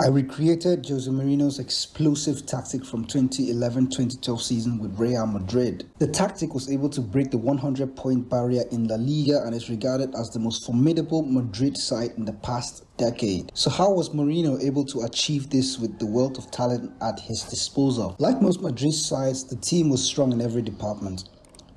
I recreated Jose Mourinho's explosive tactic from 2011-2012 season with Real Madrid. The tactic was able to break the 100-point barrier in La Liga and is regarded as the most formidable Madrid side in the past decade. So how was Mourinho able to achieve this with the wealth of talent at his disposal? Like most Madrid sides, the team was strong in every department.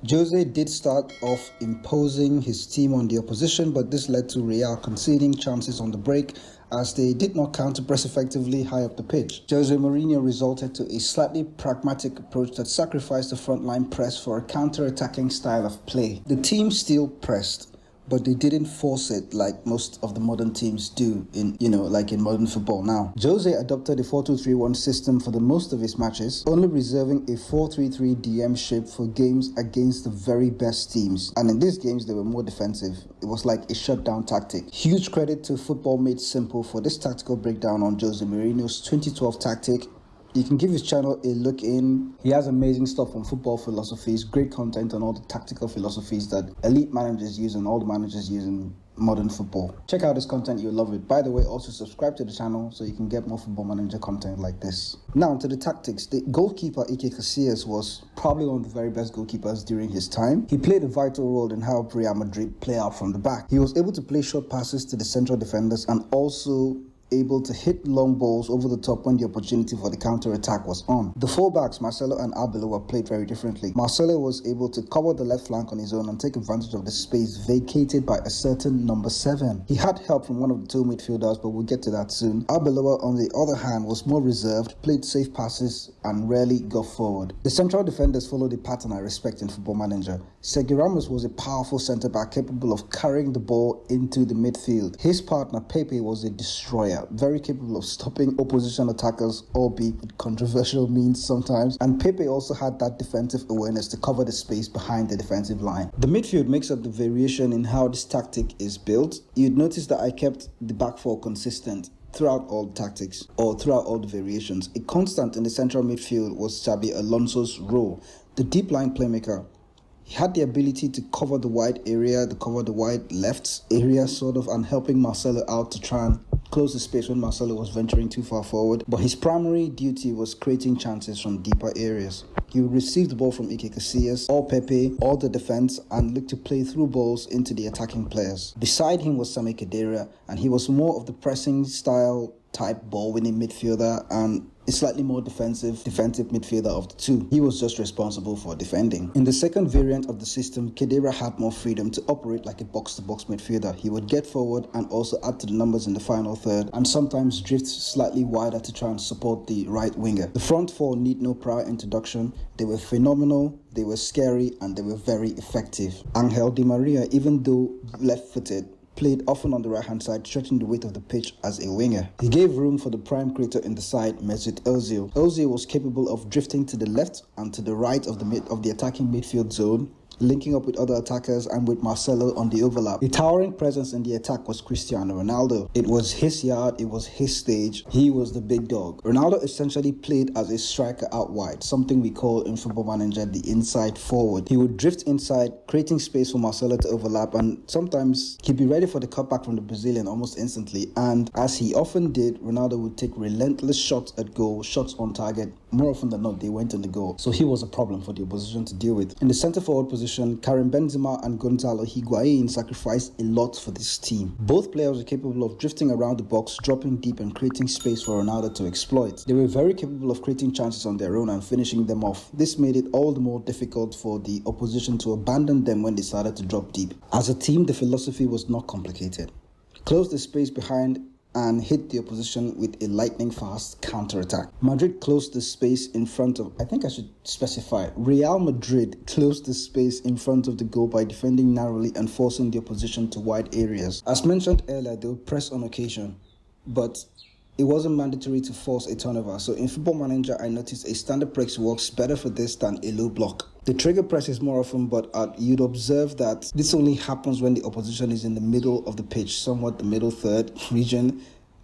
Jose did start off imposing his team on the opposition, but this led to Real conceding chances on the break as they did not counter-press effectively high up the pitch. Jose Mourinho resorted to a slightly pragmatic approach that sacrificed the frontline press for a counter-attacking style of play. The team still pressed, but they didn't force it like most of the modern teams do in you know like in modern football now. Jose adopted a 4-2-3-1 system for the most of his matches, only reserving a 4-3-3 DM shape for games against the very best teams. And in these games they were more defensive. It was like a shutdown tactic. Huge credit to Football Made Simple for this tactical breakdown on Jose Mourinho's 2012 tactic you can give his channel a look in. He has amazing stuff on football philosophies, great content on all the tactical philosophies that elite managers use and all the managers use in modern football. Check out his content, you'll love it. By the way, also subscribe to the channel so you can get more football manager content like this. Now to the tactics. The goalkeeper Iker Casillas was probably one of the very best goalkeepers during his time. He played a vital role in how Real Madrid play out from the back. He was able to play short passes to the central defenders and also able to hit long balls over the top when the opportunity for the counter attack was on. The fullbacks, Marcelo and Arbeloa, were played very differently. Marcelo was able to cover the left flank on his own and take advantage of the space vacated by a certain number 7. He had help from one of the two midfielders, but we'll get to that soon. Arbeloa, on the other hand, was more reserved, played safe passes, and rarely got forward. The central defenders followed a pattern I respect in Football Manager. Sergio Ramos was a powerful centre back capable of carrying the ball into the midfield. His partner Pepe was a destroyer very capable of stopping opposition attackers, albeit with controversial means sometimes. And Pepe also had that defensive awareness to cover the space behind the defensive line. The midfield makes up the variation in how this tactic is built. You'd notice that I kept the back four consistent throughout all tactics or throughout all the variations. A constant in the central midfield was Xabi Alonso's role, the deep lying playmaker. He had the ability to cover the wide area, to cover the wide left area, sort of, and helping Marcelo out to try and close the space when Marcelo was venturing too far forward, but his primary duty was creating chances from deeper areas. He would receive the ball from Iker Casillas or Pepe or the defense and look to play through balls into the attacking players. Beside him was Sami Khedira, and he was more of the pressing style type ball winning midfielder and a slightly more defensive defensive midfielder of the two. He was just responsible for defending. In the second variant of the system, Khedira had more freedom to operate like a box-to-box midfielder. He would get forward and also add to the numbers in the final third and sometimes drift slightly wider to try and support the right winger. The front four need no prior introduction. They were phenomenal, they were scary and they were very effective. Angel Di Maria, even though left-footed, played often on the right hand side, stretching the width of the pitch as a winger. He gave room for the prime creator in the side, Mesut Ozil. Ozil was capable of drifting to the left and to the right of the mid of the attacking midfield zone linking up with other attackers and with Marcelo on the overlap. A towering presence in the attack was Cristiano Ronaldo. It was his yard, it was his stage. He was the big dog. Ronaldo essentially played as a striker out wide, something we call in Football Manager the inside forward. He would drift inside, creating space for Marcelo to overlap, and sometimes he'd be ready for the cutback from the Brazilian almost instantly. And as he often did, Ronaldo would take relentless shots at goal, shots on target. More often than not, they went in the goal. So he was a problem for the opposition to deal with. In the centre forward position, Karim Benzema and Gonzalo Higuain sacrificed a lot for this team. Both players are capable of drifting around the box, dropping deep and creating space for Ronaldo to exploit. They were very capable of creating chances on their own and finishing them off. This made it all the more difficult for the opposition to abandon them when they started to drop deep. As a team, the philosophy was not complicated. Close the space behind and hit the opposition with a lightning fast counter attack. Madrid closed the space in front of, I think I should specify, Real Madrid closed the space in front of the goal by defending narrowly and forcing the opposition to wide areas. As mentioned earlier, they would press on occasion, but it wasn't mandatory to force a turnover. So in Football Manager, I noticed a standard press works better for this than a low block. The trigger press is more often, but uh, you'd observe that this only happens when the opposition is in the middle of the pitch, somewhat the middle third region,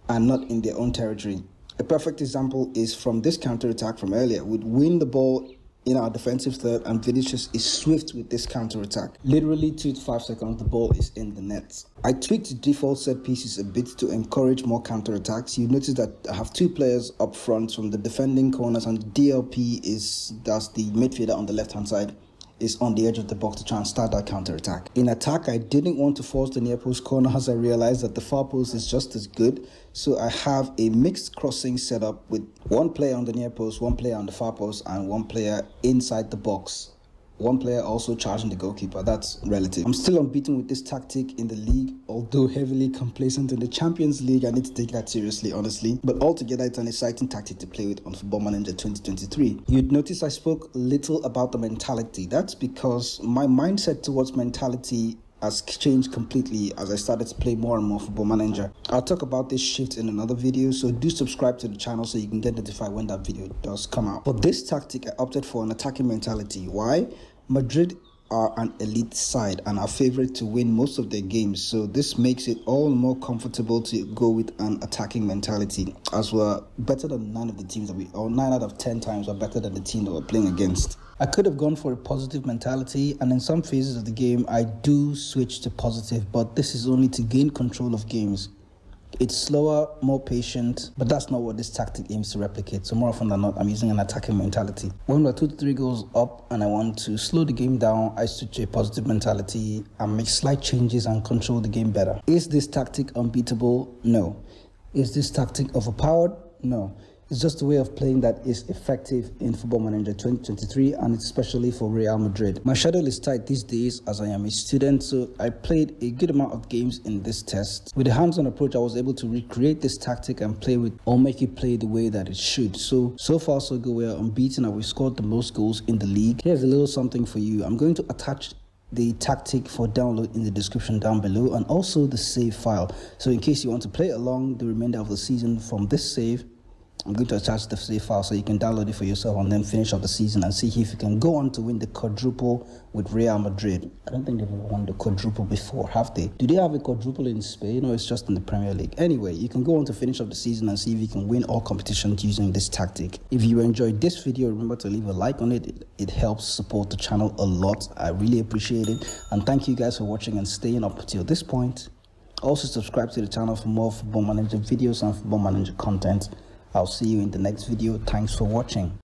and not in their own territory. A perfect example is from this counter attack from earlier. We'd win the ball in our defensive third, and Vinicius is swift with this counter attack. Literally two to five seconds, the ball is in the net. I tweaked default set pieces a bit to encourage more counter attacks. You notice that I have two players up front from the defending corners, and DLP is that's the midfielder on the left hand side is on the edge of the box to try and start that counter attack. In attack, I didn't want to force the near post corner as I realized that the far post is just as good. So I have a mixed crossing setup with one player on the near post, one player on the far post, and one player inside the box one player also charging the goalkeeper. That's relative. I'm still unbeaten with this tactic in the league, although heavily complacent in the Champions League. I need to take that seriously, honestly. But altogether, it's an exciting tactic to play with on Football Manager 2023. You'd notice I spoke little about the mentality. That's because my mindset towards mentality has changed completely as I started to play more and more Football Manager. I'll talk about this shift in another video, so do subscribe to the channel so you can get notified when that video does come out. For this tactic, I opted for an attacking mentality. Why? Madrid are an elite side and are favourite to win most of their games, so this makes it all more comfortable to go with an attacking mentality, as we're better than nine of the teams that we, or nine out of ten times, are better than the team that we're playing against. I could have gone for a positive mentality, and in some phases of the game, I do switch to positive, but this is only to gain control of games. It's slower, more patient, but that's not what this tactic aims to replicate. So more often than not, I'm using an attacking mentality. When we're two to three goals up and I want to slow the game down, I switch to a positive mentality and make slight changes and control the game better. Is this tactic unbeatable? No. Is this tactic overpowered? No. It's just a way of playing that is effective in Football Manager 2023 and especially for Real Madrid. My schedule is tight these days as I am a student, so I played a good amount of games in this test. With a hands-on approach, I was able to recreate this tactic and play with or make it play the way that it should. So, so far so good. We are unbeaten and we scored the most goals in the league. Here's a little something for you. I'm going to attach the tactic for download in the description down below and also the save file. So in case you want to play along the remainder of the season from this save, I'm going to attach the save file so you can download it for yourself and then finish up the season and see if you can go on to win the quadruple with Real Madrid. I don't think they've won the quadruple before, have they? Do they have a quadruple in Spain or it's just in the Premier League? Anyway, you can go on to finish up the season and see if you can win all competitions using this tactic. If you enjoyed this video, remember to leave a like on it. It, it helps support the channel a lot. I really appreciate it. And thank you guys for watching and staying up till this point. Also subscribe to the channel for more Football Manager videos and Football Manager content. I'll see you in the next video. Thanks for watching.